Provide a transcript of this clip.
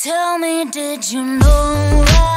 Tell me, did you know